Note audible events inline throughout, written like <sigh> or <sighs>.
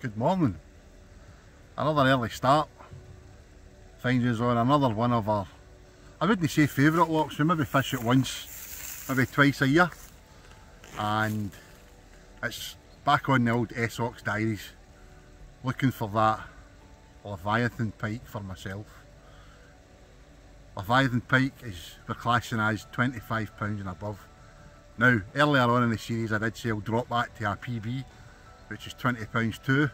Good morning. Another early start. Finds us on another one of our, I wouldn't say favourite walks, we maybe fish it once, maybe twice a year. And it's back on the old Esox Diaries, looking for that Leviathan pike for myself. Leviathan pike is, we're classing as £25 and above. Now, earlier on in the series I did say I'll drop that to a PB, which is £20 too.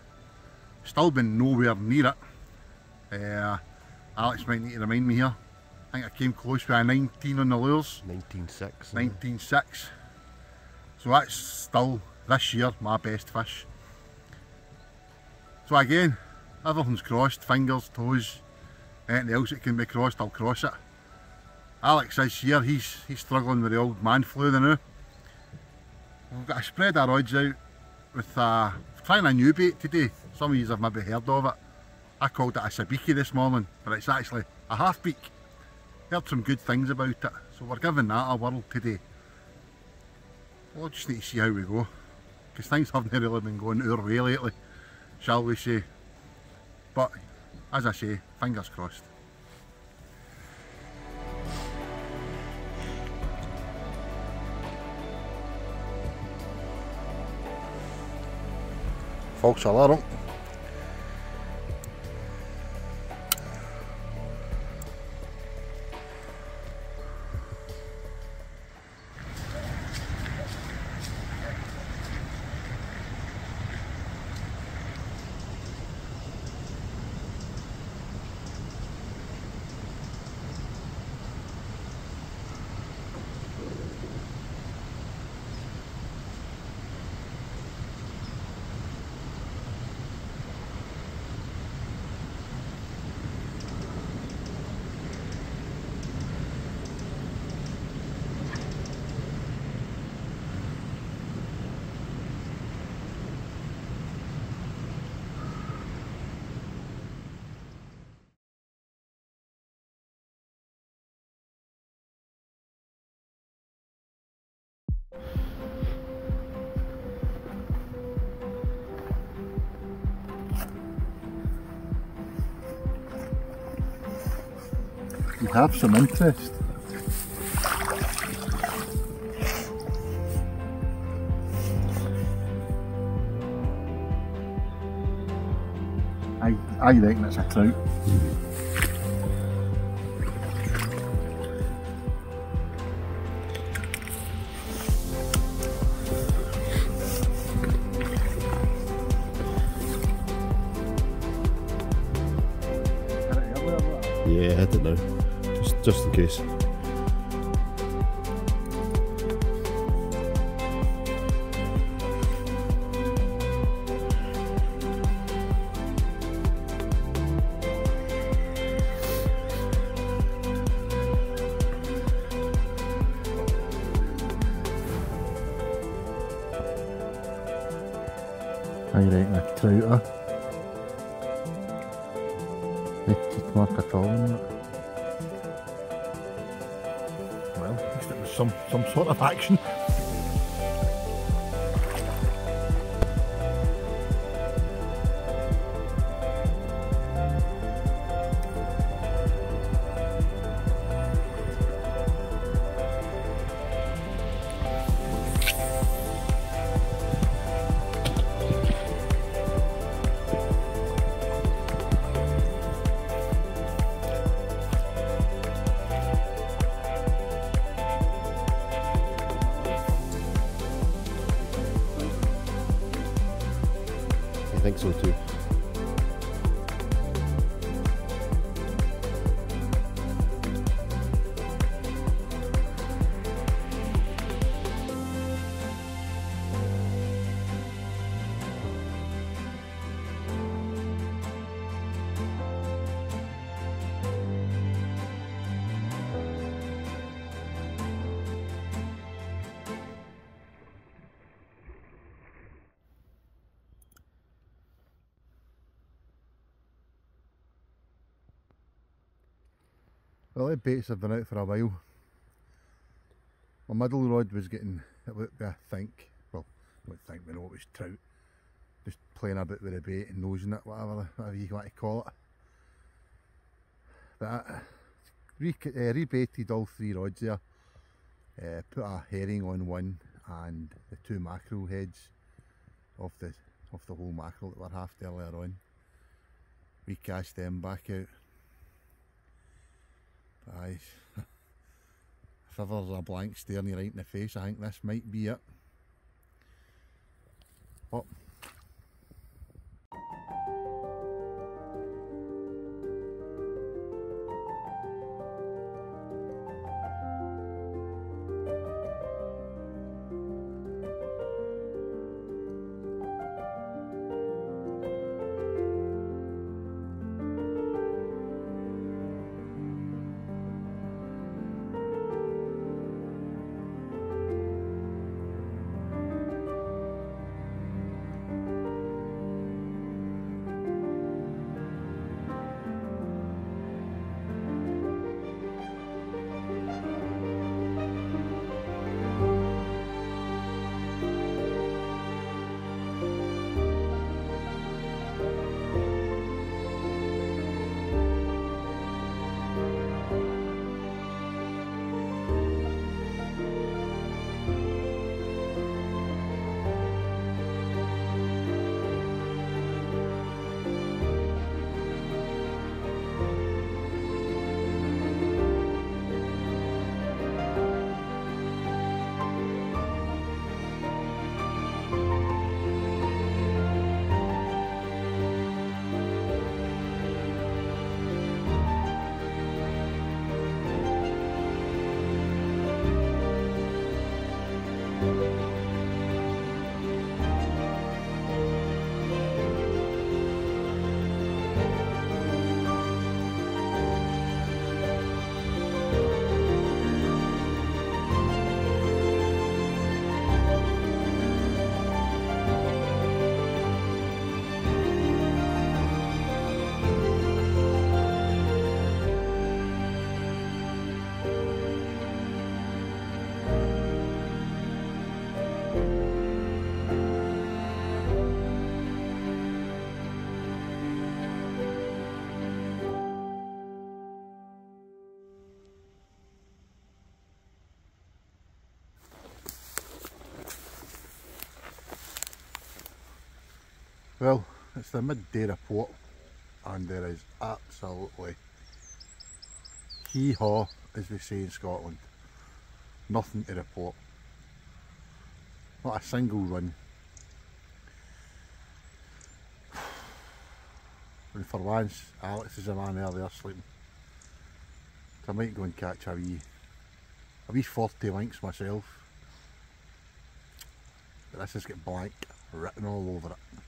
Still been nowhere near it. Uh, Alex might need to remind me here. I think I came close with a 19 on the lures. 19.6. 19.6. So that's still, this year, my best fish. So again, everything's crossed, fingers, toes, anything else that can be crossed, I'll cross it. Alex is here, he's, he's struggling with the old man flu now. We've got to spread our odds out with trying a new bait today. Some of you have maybe heard of it. I called it a sabiki this morning, but it's actually a half beak. Heard some good things about it, so we're giving that a whirl today. We'll just need to see how we go, because things haven't <laughs> really been going our way lately, shall we say. But, as I say, fingers crossed. Folks alarm. You have some interest. I, I reckon it's a trout. I reckon a trouter. Let's just mark a all on it. Well, at least it was some, some sort of action. I think Well, the baits have been out for a while. My middle rod was getting, I think, well, I don't think we know it was trout. just playing about with the bait and nosing it, whatever, whatever you want to call it. But uh, re uh, rebaited all three rods there, uh, put a herring on one and the two mackerel heads off the off the whole mackerel that were half earlier on. We cast them back out. Aye, <laughs> if ever there's a blank staring you right in the face, I think this might be it. Well, it's the midday report and there is absolutely hee-haw as we say in Scotland. Nothing to report. Not a single run. <sighs> And for once, Alex is a man earlier sleeping. So I might go and catch a wee, a wee 40 links myself. But this has got blank written all over it.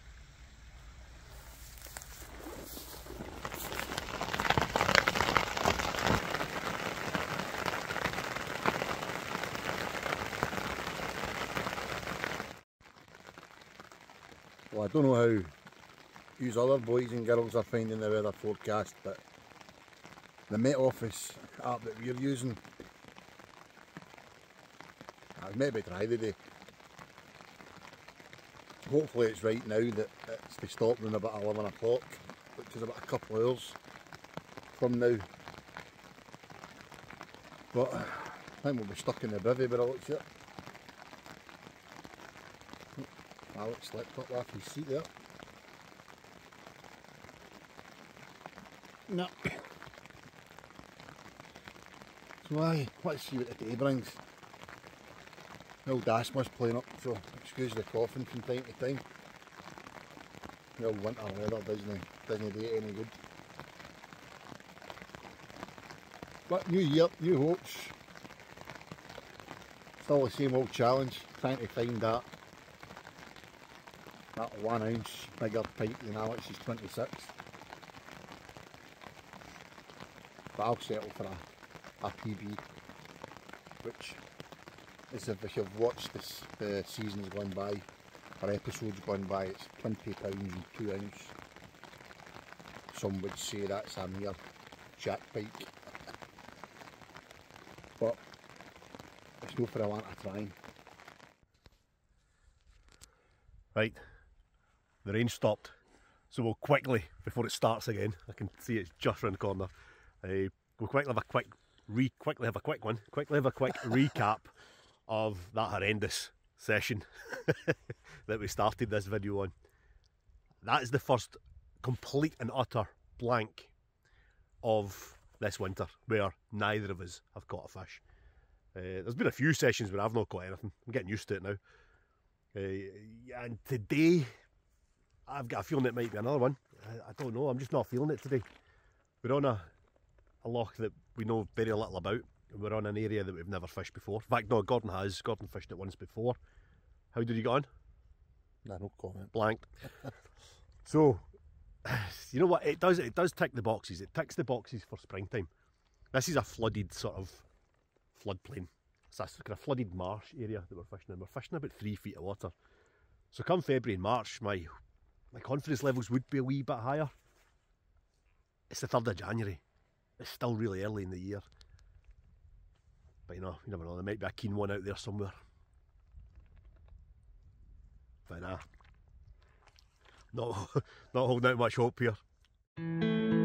Well, I don't know how these other boys and girls are finding the weather forecast, but the Met Office app that we're using, uh, it's maybe try today. Hopefully it's right now that it's to stop around about 11 o'clock, which is about a couple of hours from now. But I think we'll be stuck in the bivvy by the looks of it. Alex slipped up off his seat there. No. So aye, let's see what the day brings. The old asthma's playing up, so excuse the coughing from time to time. Old winter weather doesn't, doesn't do it any good. But new year, new hopes. Still the same old challenge, trying to find that that one ounce bigger pike than Alex's 26. But I'll settle for a, a PB, which is if you've watched this, the seasons gone by, or episodes gone by, it's 20 pounds and 2 ounce. Some would say that's a mere jack pike. But it's no for a want of trying. Right, the rain stopped. So we'll quickly, before it starts again, I can see it's just round the corner. Uh, we'll quickly have a quick re quickly have a quick one, quickly have a quick <laughs> recap of that horrendous session <laughs> that we started this video on. That is the first complete and utter blank of this winter where neither of us have caught a fish. Uh, there's been a few sessions where I've not caught anything. I'm getting used to it now. Uh, and today, I've got a feeling it might be another one. I, I, don't know. I'm just not feeling it today. We're on a, a loch that we know very little about. We're on an area that we've never fished before. In fact, no, Gordon has. Gordon fished it once before. How did you get on? Nah, no comment. Blanked. <laughs> so, <sighs> you know what? It does. It does tick the boxes. It ticks the boxes for springtime. This is a flooded sort of floodplain. It's a kind of flooded marsh area that we're fishing in. We're fishing about three feet of water. So come February and March, my my confidence levels would be a wee bit higher. It's the third of January. It's still really early in the year. But you know, you never know, there might be a keen one out there somewhere. But nah. Not <laughs> not holding out much hope here.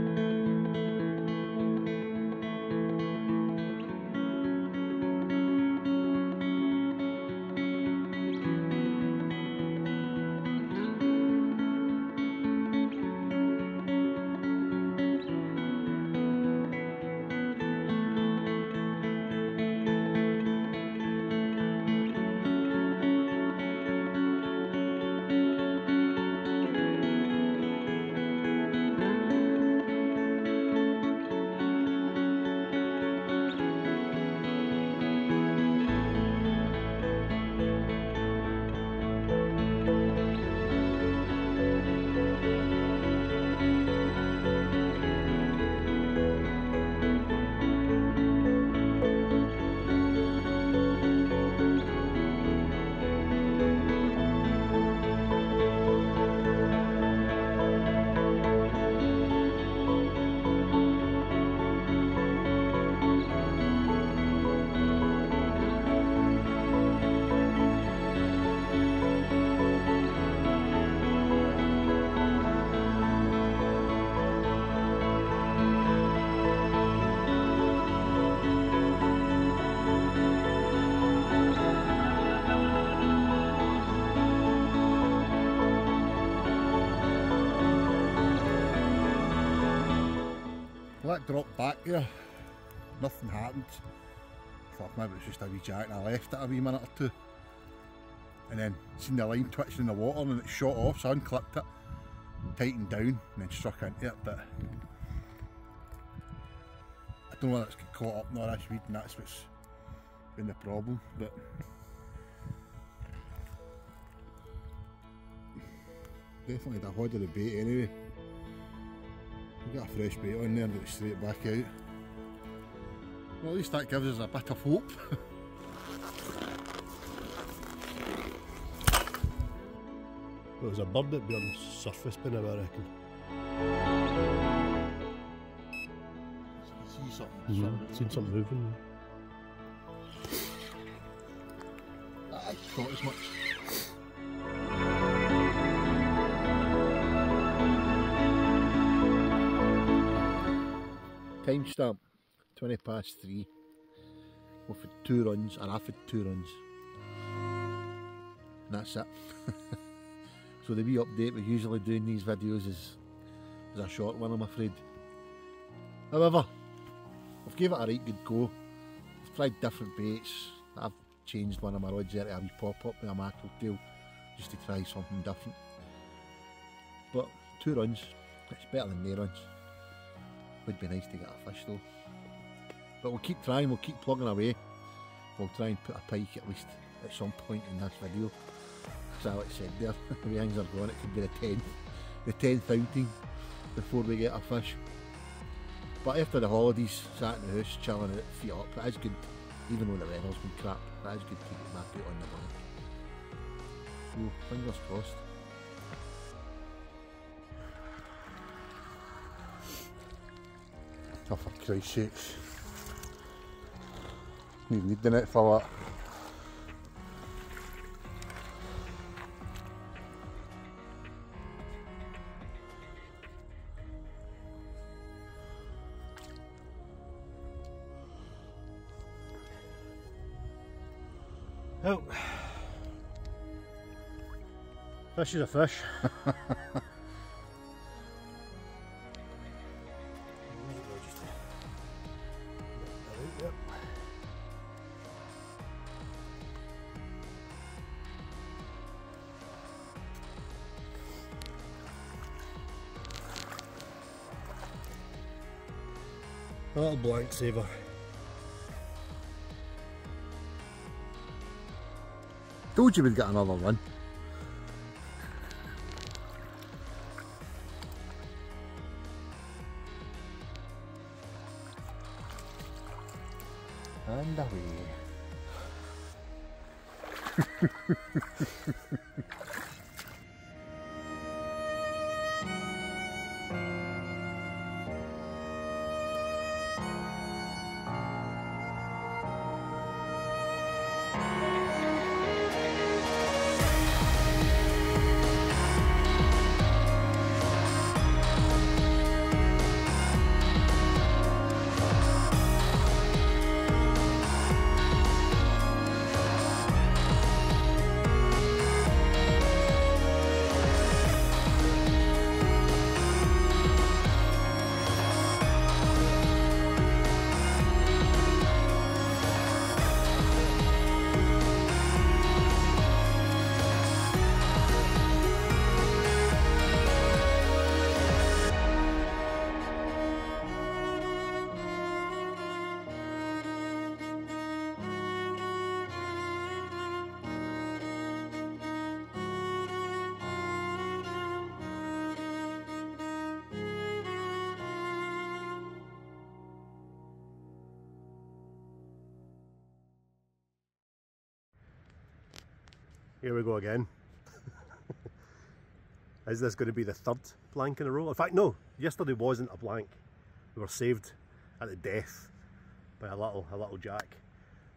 That dropped back there, nothing happened. Thought maybe it was just a wee jack and I left it a wee minute or two. And then seen the line twitching in the water and it shot off, so I unclipped it, tightened down and then struck into it. But I don't know whether it's got caught up all this weed and that's what's been the problem. But definitely the hood of the bait anyway. We got a fresh bait on there and straight back out. Well at least that gives us a bit of hope. <laughs> It was a bird that be on the surface now, I reckon. See something. Mm, seen something moving. I thought as much. Timestamp 20 past 3. We've had two runs, and I've had two runs. And that's it. <laughs> so the wee update we usually do in these videos is, is a short one, I'm afraid. However, I've gave it a right good go. I've tried different baits. I've changed one of my rods there to a wee pop-up with a mackerel tail just to try something different. But two runs, it's better than no runs. Would be nice to get a fish though. But we'll keep trying, we'll keep plugging away. We'll try and put a pike at least at some point in this video. As Alex said there, <laughs> the way things are going, it could be the 10th, the 10th outing before we get a fish. But after the holidays, sat in the house, chilling out, feet up, it is good, even though the weather's been crap, that is good to get back out on the bank. So, fingers crossed. Oh, for Christ's sakes. Need the net for that. Oh. Fish is a fish. <laughs> blank saver. Told you we'd get another one. And away. <laughs> Here we go again. <laughs> Is this going to be the third blank in a row? In fact, no. Yesterday wasn't a blank. We were saved at the death by a little, a little jack.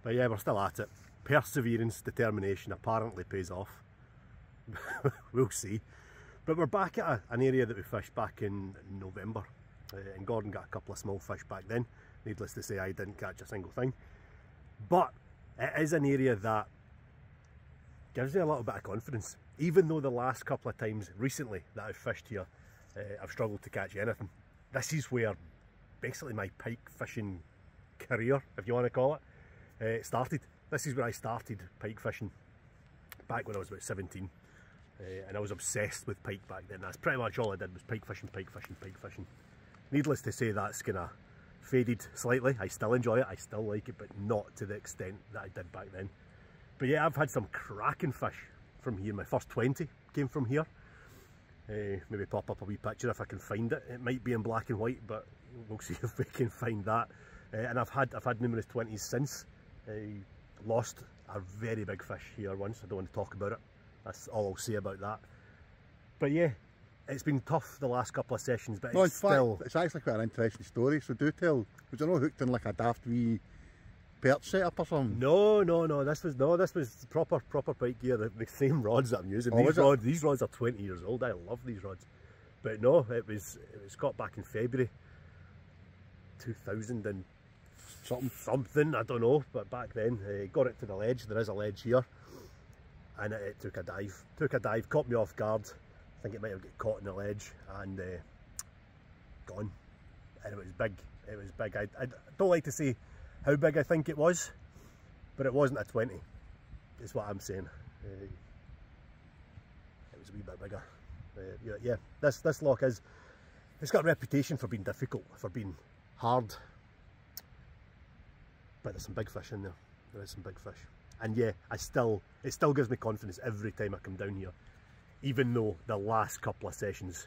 But yeah, we're still at it. Perseverance, determination apparently pays off. <laughs> we'll see. But we're back at a, an area that we fished back in November. Uh, and Gordon got a couple of small fish back then. Needless to say, I didn't catch a single thing. But it is an area that gives me a little bit of confidence. Even though the last couple of times recently that I've fished here, uh, I've struggled to catch anything. This is where basically my pike fishing career, if you want to call it, uh, started. This is where I started pike fishing back when I was about 17. Uh, and I was obsessed with pike back then. That's pretty much all I did was pike fishing, pike fishing, pike fishing. Needless to say, that's kind of faded slightly. I still enjoy it, I still like it, but not to the extent that I did back then. But yeah, I've had some cracking fish from here. My first 20 came from here. Uh, maybe pop up a wee picture if I can find it. It might be in black and white, but we'll <laughs> see if we can find that. Uh, and I've had I've had numerous 20s since. Uh, lost a very big fish here once. I don't want to talk about it. That's all I'll say about that. But yeah, it's been tough the last couple of sessions, but No, it's still. it's actually quite an interesting story, so do tell. Was you not hooked in like a daft wee perch setup or something? No, no, no. This was no. This was proper, proper pike gear. The, the same rods that I'm using. Oh, these is it? rods, these rods are 20 years old. I love these rods. But no, it was it was got back in February 2000 and Something. something. I don't know. But back then, uh, got it to the ledge. There is a ledge here, and it, it took a dive. Took a dive. Caught me off guard. I think it might have got caught in the ledge and uh, gone. And it was big. It was big. I, I don't like to say how big I think it was, but it wasn't a 20. Is what I'm saying. Uh, it was a wee bit bigger. Uh, yeah, yeah, this this loch is. It's got a reputation for being difficult, for being hard. But there's some big fish in there. There is some big fish. And yeah, I still it still gives me confidence every time I come down here. Even though the last couple of sessions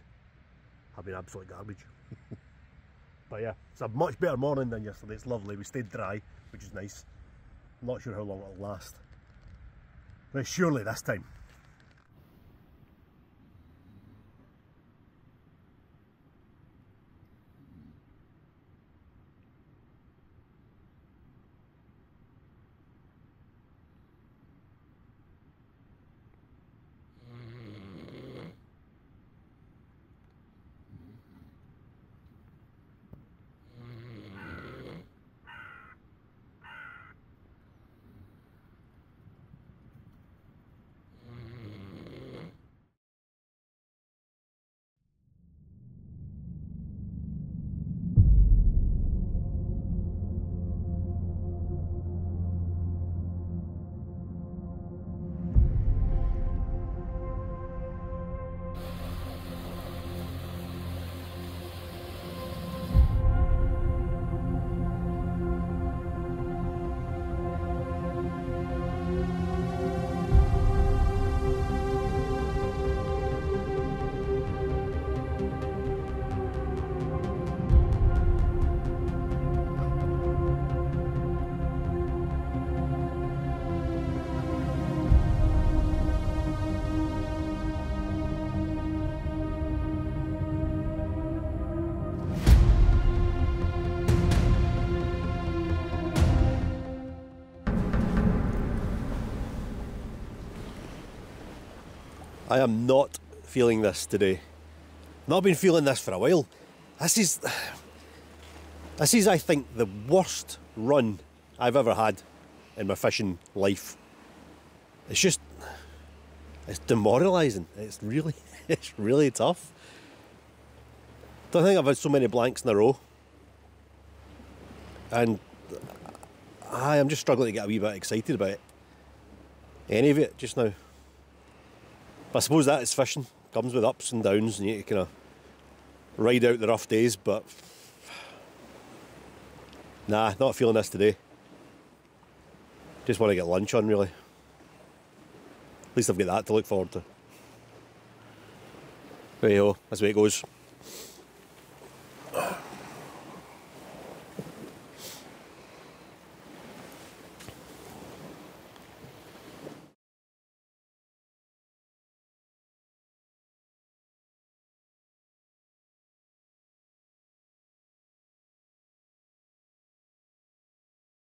have been absolute garbage. <laughs> but yeah, it's a much better morning than yesterday. It's lovely. We stayed dry, which is nice. I'm not sure how long it'll last. But surely this time. I am not feeling this today. Not been feeling this for a while. This is this is I think the worst run I've ever had in my fishing life. It's just it's demoralising. It's really <laughs> it's really tough. Don't think I've had so many blanks in a row. And I am just struggling to get a wee bit excited about it. Any of it just now. But I suppose that is fishing. Comes with ups and downs and you kind of ride out the rough days, but nah, not feeling this today. Just want to get lunch on really. At least I've got that to look forward to. There you go, that's the way it goes.